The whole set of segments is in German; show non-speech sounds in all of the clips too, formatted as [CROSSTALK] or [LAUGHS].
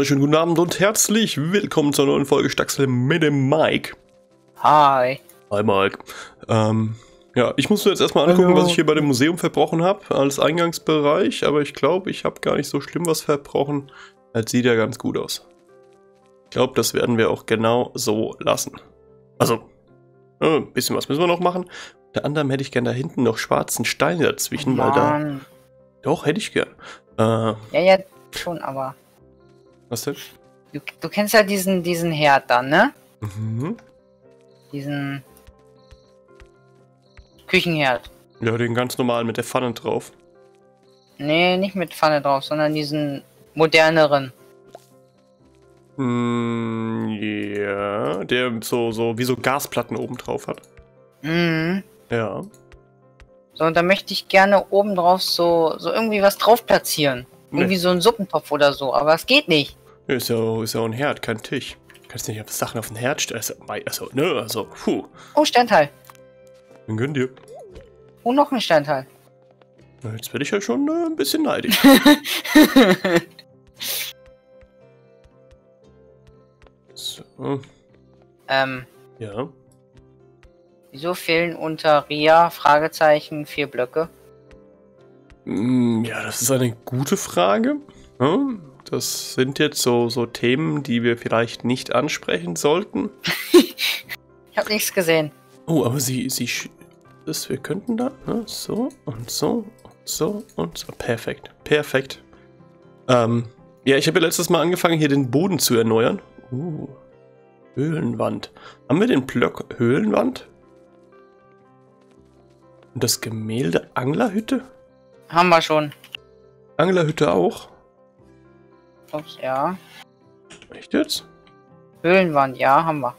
wunderschönen guten Abend und herzlich willkommen zur neuen Folge Staxel mit dem Mike. Hi. Hi Mike. Ähm, ja, ich muss mir jetzt erstmal angucken, Hallo. was ich hier bei dem Museum verbrochen habe als Eingangsbereich, aber ich glaube, ich habe gar nicht so schlimm was verbrochen. Das sieht ja ganz gut aus. Ich glaube, das werden wir auch genau so lassen. Also, äh, ein bisschen was müssen wir noch machen. Unter anderem hätte ich gern da hinten noch schwarzen Stein dazwischen, weil da. Doch, hätte ich gern. Äh, Ja, ja, schon, aber. Was denn? Du, du kennst ja diesen, diesen Herd da, ne? Mhm. Diesen. Küchenherd. Ja, den ganz normal mit der Pfanne drauf. Nee, nicht mit Pfanne drauf, sondern diesen moderneren. Mm, ja, der so, so wie so Gasplatten oben drauf hat. Mhm. Ja. So, und da möchte ich gerne oben drauf so, so irgendwie was drauf platzieren. Nee. Irgendwie so ein Suppentopf oder so, aber es geht nicht. Ist ja, ist ja auch ein Herd, kein Tisch. Kannst nicht einfach Sachen auf den Herd stellen. Also, ne, also, puh. Oh, Steinteil. Dann gönn dir. Oh, noch ein Steinteil. Na, Jetzt werde ich ja schon äh, ein bisschen neidisch. [LAUGHS] So, ähm, ja. wieso fehlen unter Ria Fragezeichen vier Blöcke? Mm, Ja, das ist eine gute Frage. Ja, Das sind jetzt so, so Themen, die wir vielleicht nicht ansprechen sollten. Ich habe nichts gesehen. Oh, aber sie, sie, das, wir könnten da, ne, so und so und so und so. Perfekt, perfekt. Ähm, ja, ich habe ja letztes Mal angefangen, hier den Boden zu erneuern. Uh, Höhlenwand. Haben wir den Block Höhlenwand? Und das Gemälde Anglerhütte? Haben wir schon. Anglerhütte auch? Ups, ja. Echt jetzt? Höhlenwand, ja, haben wir.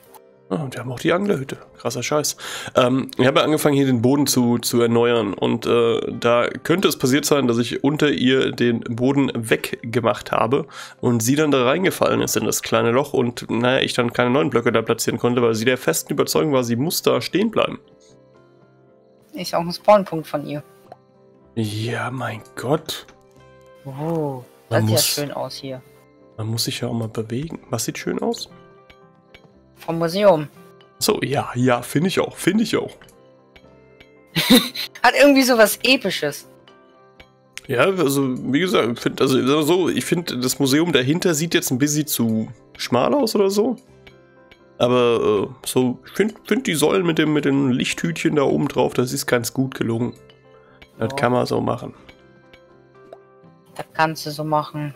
Ah, und wir haben auch die Anglerhütte. Krasser Scheiß. Ähm, ich habe angefangen, hier den Boden zu, zu erneuern. Und äh, da könnte es passiert sein, dass ich unter ihr den Boden weggemacht habe und sie dann da reingefallen ist in das kleine Loch und naja, ich dann keine neuen Blöcke da platzieren konnte, weil sie der festen Überzeugung war, sie muss da stehen bleiben. Ist auch ein Spawnpunkt von ihr. Ja, mein Gott. Oh, Man das sieht ja muss- schön aus hier. Man muss sich ja auch mal bewegen. Was sieht schön aus? Vom Museum. So, ja, ja, finde ich auch, finde ich auch. [LAUGHS] Hat irgendwie so was Episches. Ja, also wie gesagt, ich find, also so, ich finde, das Museum dahinter sieht jetzt ein bisschen zu schmal aus oder so. Aber äh, so, ich finde find die Säulen mit dem, mit dem Lichthütchen da oben drauf, das ist ganz gut gelungen. Das Ja. kann man so machen. Das kannst du so machen.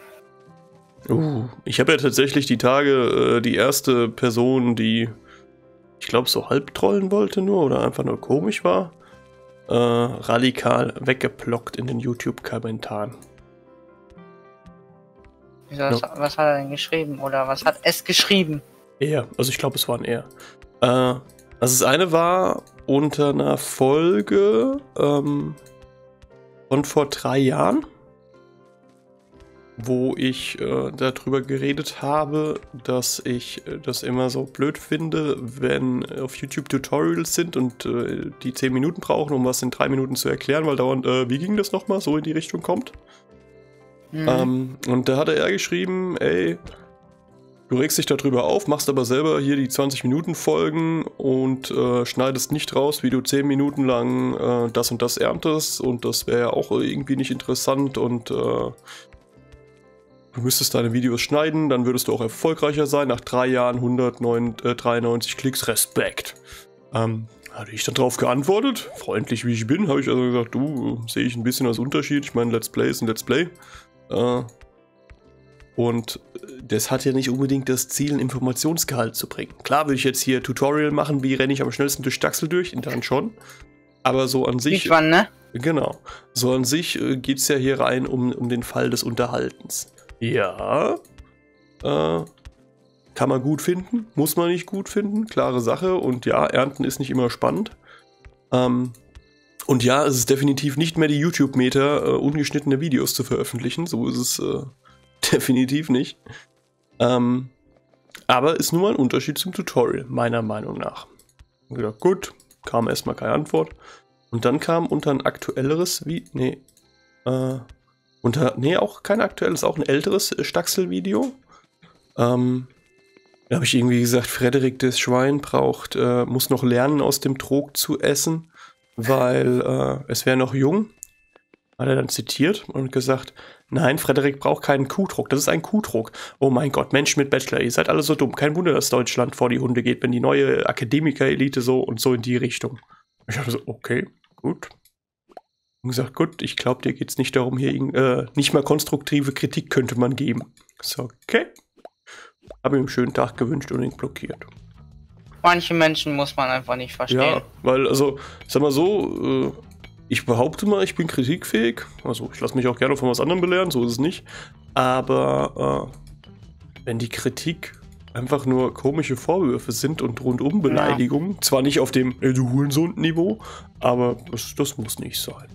Uh, ich habe ja tatsächlich die Tage äh, die erste Person, die, ich glaube, so halb trollen wollte nur oder einfach nur komisch war, äh, radikal weggeplockt in den YouTube-Kommentaren. Was, was hat er denn geschrieben? Oder was hat es geschrieben? Er, also ich glaube, es war ein Er. Äh, also das eine war unter einer Folge ähm, von vor drei Jahren, wo ich äh, darüber geredet habe, dass ich äh, das immer so blöd finde, wenn auf YouTube Tutorials sind und äh, die 10 Minuten brauchen, um was in drei Minuten zu erklären, weil dauernd, äh, wie ging das nochmal, so in die Richtung kommt. Hm. Ähm, und da hatte er geschrieben, ey, du regst dich darüber auf, machst aber selber hier die 20 Minuten Folgen und äh, schneidest nicht raus, wie du 10 Minuten lang äh, das und das erntest und das wäre ja auch irgendwie nicht interessant und du müsstest deine Videos schneiden, dann würdest du auch erfolgreicher sein. Nach drei Jahren 193 Klicks, Respekt. Ähm, hatte ich dann drauf geantwortet, freundlich wie ich bin, habe ich also gesagt, du, äh, sehe ich ein bisschen als Unterschied. Ich meine, Let's Play ist ein Let's Play. Äh, und das hat ja nicht unbedingt das Ziel, einen Informationsgehalt zu bringen. Klar würde ich jetzt hier Tutorial machen, wie renne ich am schnellsten durch Daxel durch, dann schon. Aber so an sich, Speedrun, ne? genau, so an sich äh, geht es ja hier rein um, um den Fall des Unterhaltens. Ja, äh, kann man gut finden, muss man nicht gut finden, klare Sache. Und ja, Ernten ist nicht immer spannend. Ähm, und ja, es ist definitiv nicht mehr die YouTube-Meter, äh, ungeschnittene Videos zu veröffentlichen. So ist es äh, [LAUGHS] definitiv nicht. Ähm, aber ist nun mal ein Unterschied zum Tutorial, meiner Meinung nach. Und gedacht, gut, kam erstmal keine Antwort. Und dann kam unter ein aktuelleres, wie, nee, äh, unter, nee, auch kein aktuelles, auch ein älteres äh, Staxel-Video, Ähm, da habe ich irgendwie gesagt, Frederik das Schwein braucht, äh, muss noch lernen, aus dem Trog zu essen, weil äh, es wäre noch jung. Hat er dann zitiert und gesagt, nein, Frederik braucht keinen Kuhdruck, das ist ein Kuhdruck. Oh mein Gott, Mensch mit Bachelor, ihr seid alle so dumm. Kein Wunder, dass Deutschland vor die Hunde geht, wenn die neue Akademiker-Elite so und so in die Richtung. Ich habe so, okay, gut. Und gesagt, gut, ich glaube, dir geht es nicht darum, hier äh, nicht mal konstruktive Kritik könnte man geben. So, okay. Habe ihm einen schönen Tag gewünscht und ihn blockiert. Manche Menschen muss man einfach nicht verstehen. Ja, weil, also, sag mal so, äh, ich behaupte mal, ich bin kritikfähig. Also, ich lasse mich auch gerne von was anderem belehren, so ist es nicht. Aber äh, wenn die Kritik einfach nur komische Vorwürfe sind und rundum Beleidigungen, ja. zwar nicht auf dem äh, du Hurensohn-Niveau, aber das, das, muss nicht sein.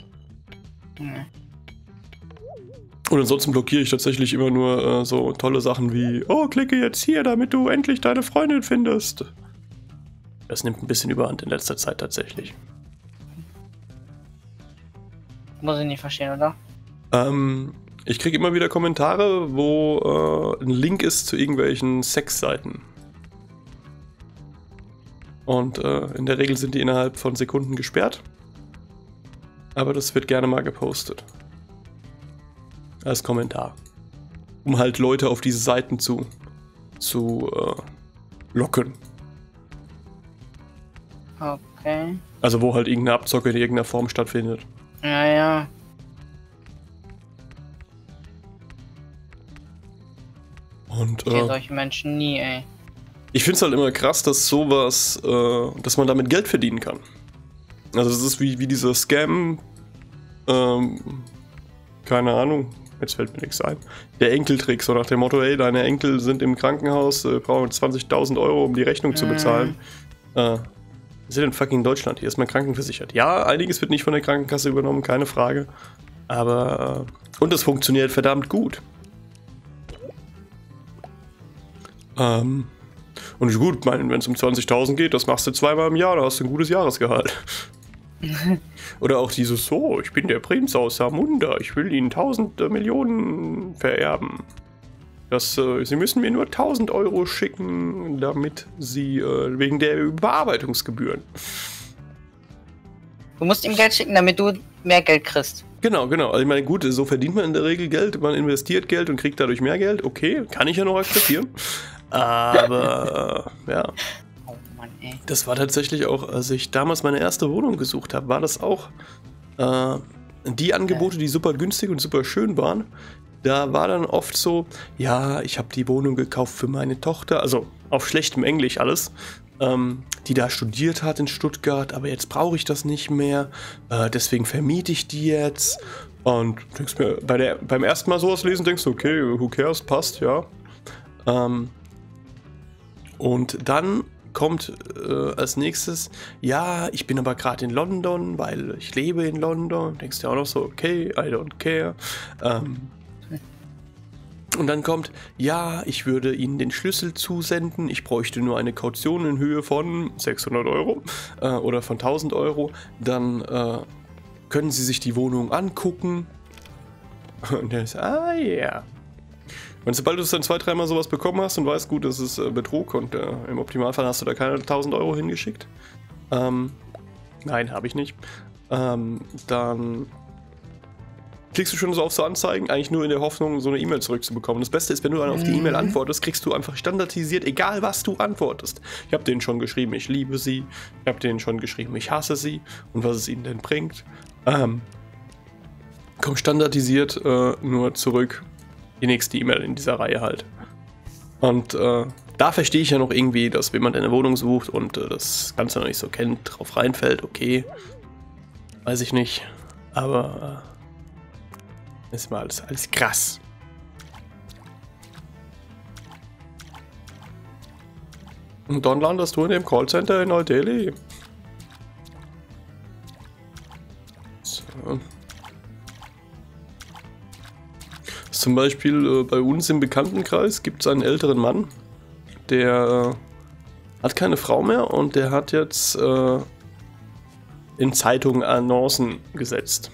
Und ansonsten blockiere ich tatsächlich immer nur äh, so tolle Sachen wie, oh, klicke jetzt hier, damit du endlich deine Freundin findest. Das nimmt ein bisschen überhand in letzter Zeit tatsächlich. Muss ich nicht verstehen, oder? Ähm, ich kriege immer wieder Kommentare, wo äh, ein Link ist zu irgendwelchen Sexseiten. Und äh, in der Regel sind die innerhalb von Sekunden gesperrt. Aber das wird gerne mal gepostet als Kommentar. Um halt Leute auf diese Seiten zu, zu äh, locken. Okay. Also wo halt irgendeine Abzocke in irgendeiner Form stattfindet. Ja, ja. Und ich äh, solche Menschen nie, ey. Ich find's halt immer krass, dass sowas, äh, dass man damit Geld verdienen kann. Also das ist wie, wie dieser Scam, ähm, keine Ahnung, jetzt fällt mir nichts ein. Der Enkeltrick, so nach dem Motto, hey, deine Enkel sind im Krankenhaus, äh, brauchen 20.000 Euro, um die Rechnung zu bezahlen. Mhm. Äh, wir sind in fucking Deutschland, hier ist man krankenversichert. Ja, einiges wird nicht von der Krankenkasse übernommen, keine Frage. Aber, äh, und es funktioniert verdammt gut. Ähm, und gut, wenn es um 20.000 geht, das machst du zweimal im Jahr, da hast du ein gutes Jahresgehalt. [LAUGHS] Oder auch dieses so, ich bin der Prinz aus Samunda, ich will Ihnen tausend Millionen vererben. Das, äh, Sie müssen mir nur 1000 Euro schicken, damit Sie, äh, wegen der Überarbeitungsgebühren. Du musst ihm Geld schicken, damit du mehr Geld kriegst. Genau, genau. Also ich meine, gut, so verdient man in der Regel Geld, man investiert Geld und kriegt dadurch mehr Geld. Okay, kann ich ja noch akzeptieren. [LAUGHS] Aber, äh, Das war tatsächlich auch, als ich damals meine erste Wohnung gesucht habe, war das auch äh, die Angebote, die super günstig und super schön waren. Da war dann oft so, ja, ich habe die Wohnung gekauft für meine Tochter, also auf schlechtem Englisch alles, ähm, die da studiert hat in Stuttgart, aber jetzt brauche ich das nicht mehr, äh, deswegen vermiete ich die jetzt. Und denkst mir, bei der, beim ersten Mal sowas lesen, denkst du, okay, who cares, passt, ja. Ähm, und dann kommt äh, als nächstes, ja, ich bin aber gerade in London, weil ich lebe in London. Denkst du auch noch so, okay, I don't care. Ähm, und dann kommt, ja, ich würde Ihnen den Schlüssel zusenden, ich bräuchte nur eine Kaution in Höhe von 600 Euro äh, oder von 1000 Euro. Dann äh, können Sie sich die Wohnung angucken. Und er ist, ah ja, yeah. Und sobald du es dann zwei, dreimal sowas bekommen hast und weißt, gut, das ist äh, Betrug und äh, im Optimalfall hast du da keine 1000 Euro hingeschickt. Ähm, nein, habe ich nicht. Ähm, dann klickst du schon so auf so Anzeigen, eigentlich nur in der Hoffnung, so eine E-Mail zurückzubekommen. Das Beste ist, wenn du dann auf die E-Mail mhm. antwortest, kriegst du einfach standardisiert, egal was du antwortest. Ich habe denen schon geschrieben, ich liebe sie. Ich habe denen schon geschrieben, ich hasse sie und was es ihnen denn bringt. Ähm, kommt standardisiert äh, nur zurück, die nächste E-Mail in dieser Reihe halt. Und äh, da verstehe ich ja noch irgendwie, dass wenn man eine Wohnung sucht und äh, das Ganze noch nicht so kennt, drauf reinfällt, okay. Weiß ich nicht. Aber äh, ist mal alles, alles krass. Und dann landest du in dem Callcenter in Neu-Delhi. Zum Beispiel äh, bei uns im Bekanntenkreis gibt es einen älteren Mann, der äh, hat keine Frau mehr und der hat jetzt äh, in Zeitungen Annoncen gesetzt.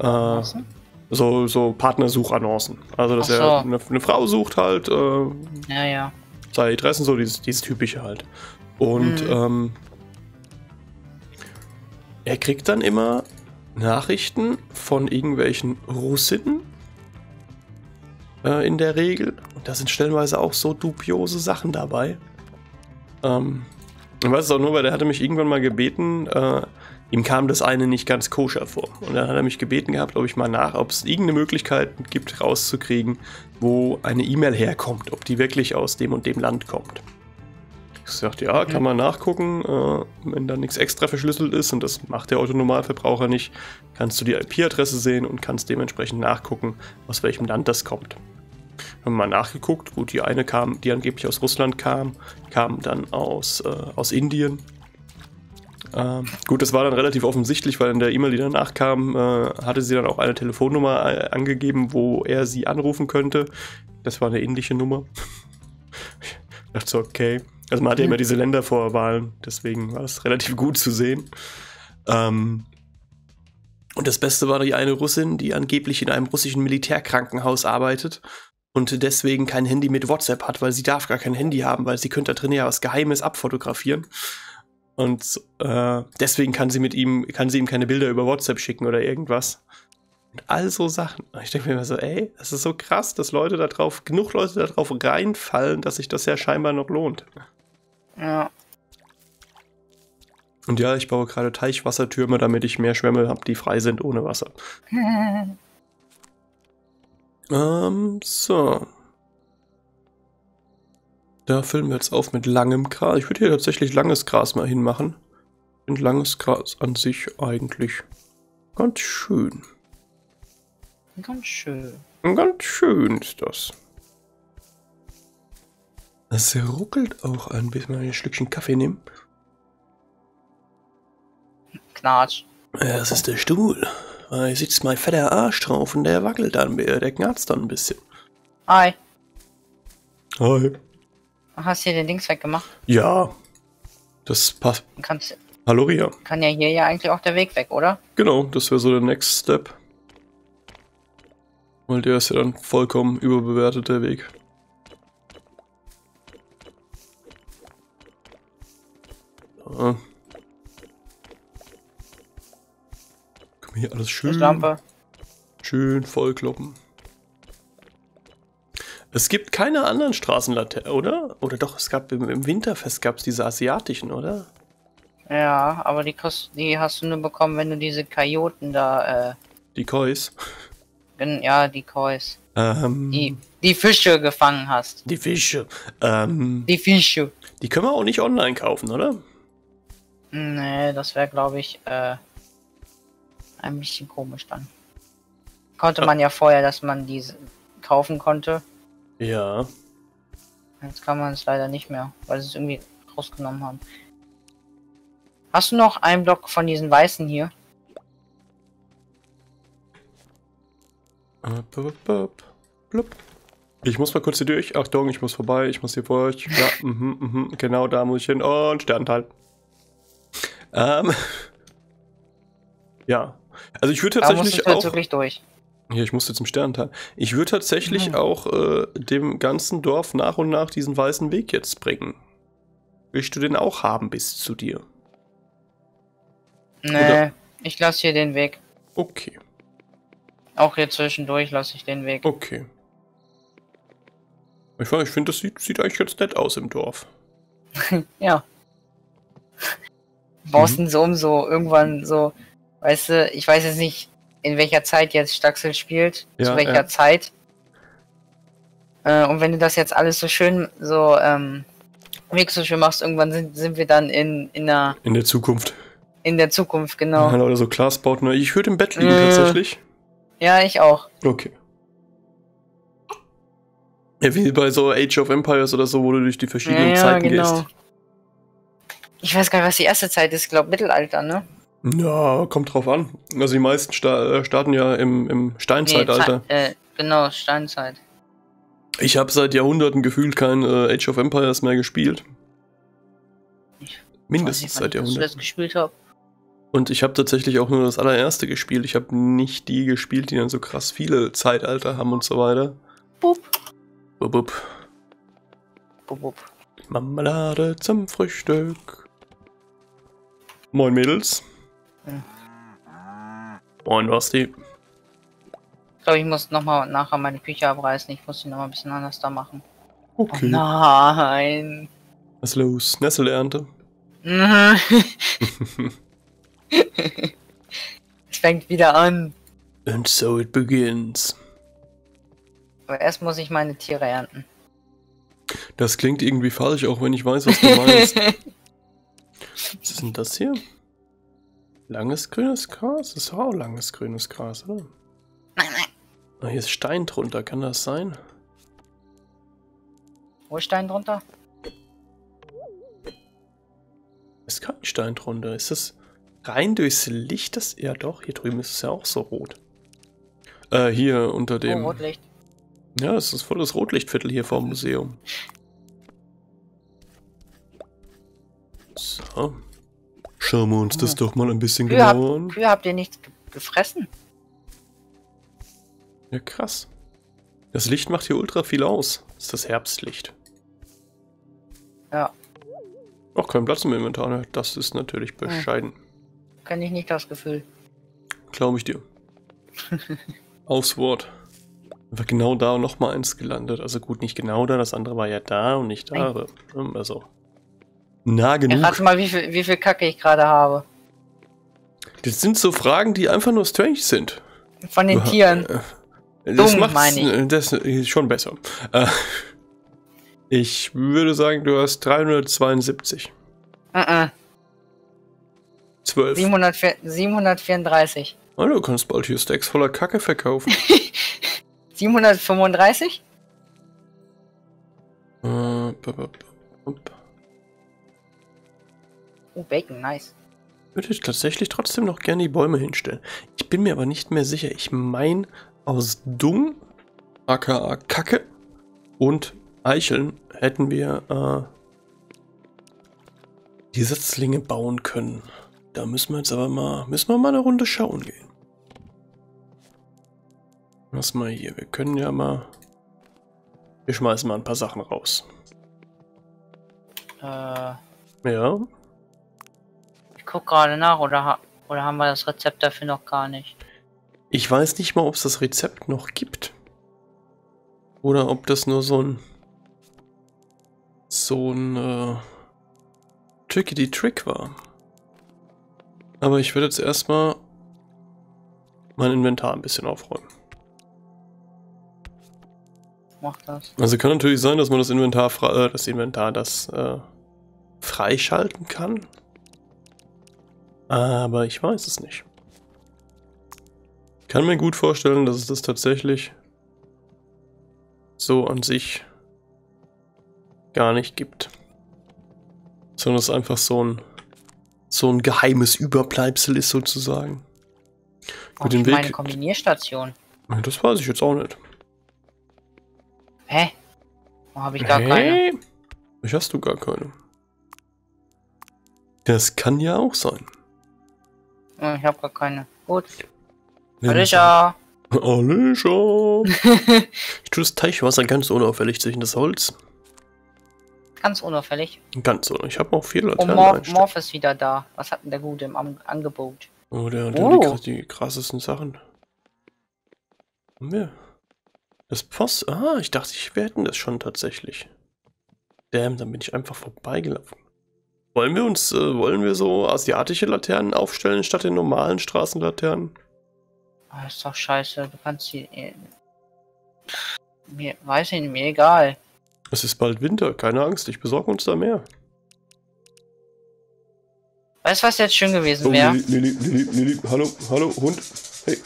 Äh, So, so Partnersuchannoncen. Also, dass so. er eine, eine Frau sucht halt, äh, Ja, ja. seine Interessen, so dieses, dieses typische halt. Und Mhm. ähm, er kriegt dann immer Nachrichten von irgendwelchen Russinnen äh, in der Regel. Und da sind stellenweise auch so dubiose Sachen dabei. Ähm, ich weiß es auch nur, weil der hatte mich irgendwann mal gebeten, äh, ihm kam das eine nicht ganz koscher vor. Und dann hat er mich gebeten gehabt, ob ich mal nach, ob es irgendeine Möglichkeit gibt, rauszukriegen, wo eine E-Mail herkommt, ob die wirklich aus dem und dem Land kommt. Ich sagte, ja, kann man nachgucken. Äh, wenn da nichts extra verschlüsselt ist, und das macht der Autonormalverbraucher nicht, kannst du die IP-Adresse sehen und kannst dementsprechend nachgucken, aus welchem Land das kommt. Haben wir mal nachgeguckt. Gut, die eine kam, die angeblich aus Russland kam, kam dann aus, äh, aus Indien. Ähm, gut, das war dann relativ offensichtlich, weil in der E-Mail, die danach kam, äh, hatte sie dann auch eine Telefonnummer äh, angegeben, wo er sie anrufen könnte. Das war eine indische Nummer. [LAUGHS] ich dachte so, okay. Also man hat ja immer diese Ländervorwahlen, deswegen war das relativ gut zu sehen. Ähm, und das Beste war die eine Russin, die angeblich in einem russischen Militärkrankenhaus arbeitet und deswegen kein Handy mit WhatsApp hat, weil sie darf gar kein Handy haben, weil sie könnte da drin ja was Geheimes abfotografieren. Und äh, deswegen kann sie mit ihm, kann sie ihm keine Bilder über WhatsApp schicken oder irgendwas. Und all so Sachen. Und ich denke mir immer so, ey, das ist so krass, dass Leute da drauf, genug Leute da drauf reinfallen, dass sich das ja scheinbar noch lohnt. Ja. Und ja, ich baue gerade Teichwassertürme, damit ich mehr Schwämme habe, die frei sind ohne Wasser. [LAUGHS] Ähm, so. Da füllen wir jetzt auf mit langem Gras. Ich würde hier tatsächlich langes Gras mal hinmachen. Finde langes Gras an sich eigentlich ganz schön. Ganz schön. Ganz schön ist das. Es ruckelt auch ein bisschen, wenn ich ein Schlückchen Kaffee nehme. Knatsch. Ja, das ist der Stuhl. Da sitzt mein fetter Arsch drauf und der wackelt dann, der knarzt dann ein bisschen. Hi. Hi. Hast hier den Dings weggemacht? Ja. Das passt. Kannst, Hallo Ria. kann ja hier ja eigentlich auch der Weg weg, oder? Genau, das wäre so der Next Step. Weil der ist ja dann vollkommen überbewertet, der Weg. Ja. Guck mal hier, alles schön, Lampe. schön vollkloppen. Es gibt keine anderen Straßenlaternen, oder? Oder doch, es gab im, im Winterfest gab es diese asiatischen, oder? Ja, aber die, kost, die hast du nur bekommen, wenn du diese Kojoten da, äh, Die Kois. Gen- ja, die Kois. Ähm, Die, die Fische gefangen hast. die Fische. Ähm, Die Fische. die können wir auch nicht online kaufen, oder? Nee, das wäre, glaube ich, äh, ein bisschen komisch dann. Konnte man ja vorher, dass man diese kaufen konnte. Ja. Jetzt kann man es leider nicht mehr, weil sie es irgendwie rausgenommen haben. Hast du noch einen Block von diesen weißen hier? Ich muss mal kurz hier durch. Achtung, ich muss vorbei. Ich muss hier vor euch. Ja, [LAUGHS] mhm, mhm. Genau da muss ich hin. Und Sternteil. Ähm. Ja. Also ich würde tatsächlich auch. wirklich durch. Hier, ich musste zum Sternteil. Ich würde tatsächlich Mhm. auch äh, dem ganzen Dorf nach und nach diesen weißen Weg jetzt bringen. Willst du den auch haben bis zu dir? Nee, Oder- ich lasse hier den Weg. Okay, Auch hier zwischendurch lasse ich den Weg. okay. Ich, ich finde, das sieht, sieht eigentlich ganz nett aus im Dorf. [LAUGHS] Ja. Baust ihn so um, so irgendwann so, weißt du, ich weiß jetzt nicht, in welcher Zeit jetzt Staxel spielt, Ja, zu welcher ja. Zeit. Äh, und wenn du das jetzt alles so schön, so, ähm, Weg so schön machst, irgendwann sind, sind wir dann in, in, der, In der Zukunft. in der Zukunft, genau. Ja, oder so Glasbauten. Ich würde im Bett liegen Äh. tatsächlich. Ja, ich auch. Okay. Ja, wie bei so Age of Empires oder so, wo du durch die verschiedenen Ja, Zeiten genau. gehst. Ich weiß gar nicht, was die erste Zeit ist, ich glaube Mittelalter, ne? Ja, kommt drauf an. Also die meisten sta äh, starten ja im, im Steinzeitalter. Nee, äh, genau, Steinzeit. Ich habe seit Jahrhunderten gefühlt kein äh, Age of Empires mehr gespielt. Ich Mindestens nicht, seit ich das Jahrhunderten. gespielt habe. Und ich habe tatsächlich auch nur das allererste gespielt. Ich habe nicht die gespielt, die dann so krass viele Zeitalter haben und so weiter. Bup. Bup, bup. Bup, bup. Marmelade zum Frühstück. Moin Mädels. Hm. Moin Basti. Ich glaube, ich muss nochmal nachher meine Küche abreißen. Ich muss sie nochmal ein bisschen anders da machen. Oh Okay. nein. Was ist los? Nesselernte? [LAUGHS] Es fängt wieder an. And so it begins. Aber erst muss ich meine Tiere ernten. Das klingt irgendwie falsch, auch wenn ich weiß, was du meinst. [LAUGHS] Was ist denn das hier? Langes grünes Gras? Das ist auch langes grünes Gras, oder? Nein, nein. Ah, hier ist Stein drunter, kann das sein? Wo ist Stein drunter? Ist kein Stein drunter. Ist das rein durchs Licht? Das ja doch, hier drüben ist es ja auch so rot. Äh, hier unter dem. Oh, Rotlicht. ja, das ist voll das Rotlichtviertel hier vor dem Museum. So. Schauen wir uns das doch mal ein bisschen Kühe, hab, genauer an. Kühe habt ihr nichts ge- gefressen? Ja, krass. Das Licht macht hier ultra viel aus. Das ist das Herbstlicht. Ja, Auch kein Platz im Inventar, ne? Das ist natürlich bescheiden. Kenne ich nicht das Gefühl. Glaube ich dir. [LAUGHS] Aufs Wort. War genau da nochmal eins gelandet. Also gut, nicht genau da, das andere war ja da und nicht da, aber ähm, also. Ja, genug. rate mal, wie viel, wie viel Kacke ich gerade habe. Das sind so Fragen, die einfach nur strange sind. Von den Tieren. Das Dumm, macht's meine ich. äh, das ist schon besser. Äh, [LAUGHS] ich würde sagen, du hast 372. Uh -uh. 12. 704 734. Oh, du kannst bald hier Stacks voller Kacke verkaufen. [LAUGHS] 735? Äh, bup, bup, bup. Oh, Bacon, nice. würde ich tatsächlich trotzdem noch gerne die Bäume hinstellen. Ich bin mir aber nicht mehr sicher. Ich meine, aus Dung, aka Kacke und Eicheln hätten wir äh, die Setzlinge bauen können. Da müssen wir jetzt aber mal, müssen wir mal eine Runde schauen gehen. Was mal hier, wir können ja mal, wir schmeißen mal ein paar Sachen raus. Äh, Ja, ich guck gerade nach, oder, oder haben wir das Rezept dafür noch gar nicht? Ich weiß nicht mal, ob es das Rezept noch gibt. Oder ob das nur so ein. so ein. Äh, Trickety Trick war. Aber ich werde jetzt erstmal mein Inventar ein bisschen aufräumen. Mach das. Also kann natürlich sein, dass man das Inventar, äh, das Inventar, das äh, freischalten kann. Aber ich weiß es nicht. Kann mir gut vorstellen, dass es das tatsächlich so an sich gar nicht gibt. Sondern es einfach so ein so ein geheimes Überbleibsel ist sozusagen. Oh, Gut, den ich meine Weg. Kombinierstation. Das weiß ich jetzt auch nicht. Hä? Wo habe ich gar keine? Hey, Ich hast du gar keine. Das kann ja auch sein. Ich habe gar keine. Gut. Alicia. Alicia. [LAUGHS] ich tue das Teichwasser ganz unauffällig zwischen das Holz. Ganz unauffällig. Ganz so. Ich habe auch vier Oh, Laternen Morph, einsteckt. Morph ist wieder da. Was hat denn der Gute im Am Angebot? Oh, der, der Oh. Die, die krassesten Sachen. Haben wir? Das Post. Ah, ich dachte, ich, wir hätten das schon tatsächlich. Damn, dann bin ich einfach vorbeigelaufen. Wollen wir uns, äh, wollen wir so asiatische Laternen aufstellen statt den normalen Straßenlaternen? Ah, ist doch scheiße. Du kannst die. äh, Mir, weiß ich nicht, mir egal. Es ist bald Winter, keine Angst, ich besorge uns da mehr. Weißt du, was jetzt schön gewesen Oh, wäre? Lili, Lili, Lili, hallo, hallo, Hund. Hey.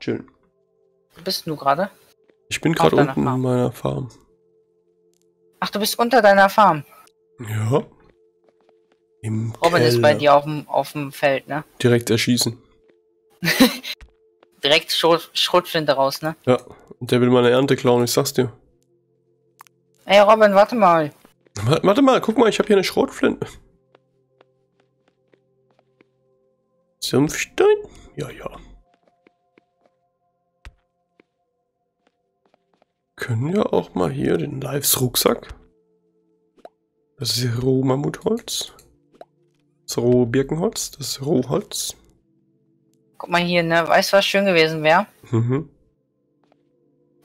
Chillen. Wo bist du gerade? Ich bin gerade unten Farm. in meiner Farm. Ach, du bist unter deiner Farm. Ja. Im Robin ist bei Keller. dir auf dem, auf dem Feld, ne? [LAUGHS] Direkt erschießen. Direkt Schrot, Schrotflinte raus, ne? Ja. Und der will meine Ernte klauen, ich sag's dir. Ey, Robin, warte mal. Wa- Warte mal, guck mal, ich habe hier eine Schrotflinte. Sumpfstein? Ja, ja. Können wir auch mal hier den Lives Rucksack. Das ist Rohmammutholz. Das rohe Birkenholz, das ist Rohholz. Guck mal hier, ne? Weißt du, was schön gewesen wäre? Mhm.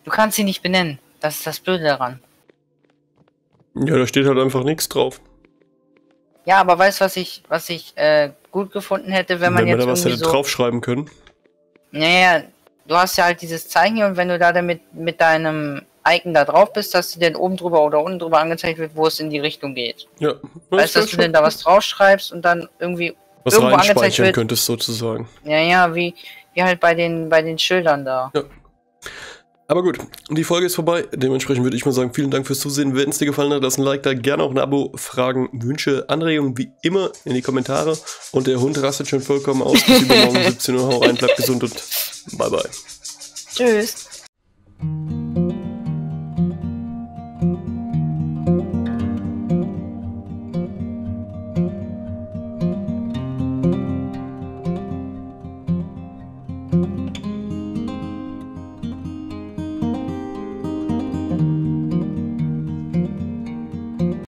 Du kannst sie nicht benennen. Das ist das Blöde daran. Ja, da steht halt einfach nichts drauf. Ja, aber weißt du, was ich, was ich äh, gut gefunden hätte, wenn man Wenn man jetzt da was hätte so. draufschreiben können. Naja, du hast ja halt dieses Zeichen hier und wenn du da dann mit, mit deinem Icon da drauf bist, dass dir dann oben drüber oder unten drüber angezeigt wird, wo es in die Richtung geht. Ja. weißt du, dass du denn da was draufschreibst und dann irgendwie, was irgendwo angezeigt reinspeichern wird. könntest sozusagen. ja, ja, wie, wie halt bei den, bei den Schildern da. Aber gut, die Folge ist vorbei. Dementsprechend würde ich mal sagen, vielen Dank fürs Zusehen. Wenn es dir gefallen hat, lass ein Like da, gerne auch ein Abo, Fragen, Wünsche, Anregungen wie immer in die Kommentare. Und der Hund rastet schon vollkommen aus. Bis übermorgen [LAUGHS] 17 Uhr. Hau rein, bleib gesund und bye bye. Tschüss.